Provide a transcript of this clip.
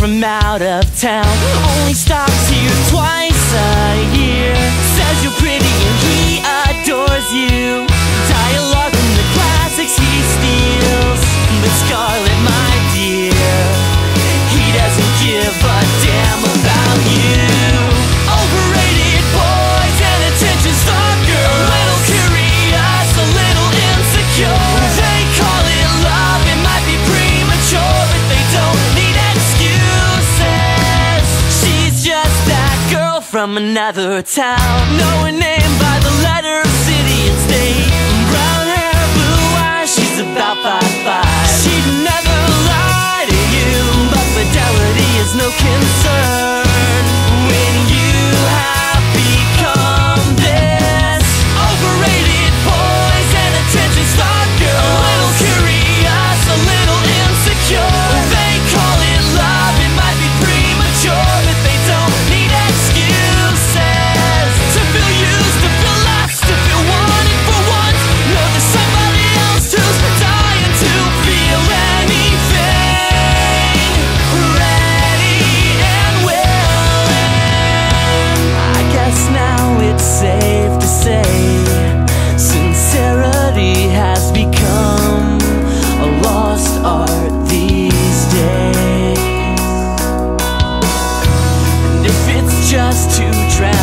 from out of town. Only stops here twice a year. from another town. No her name by the letter, of city and state. Brown hair, blue eyes, she's about five, five. She'd never lie to you. But fidelity is no kin just to try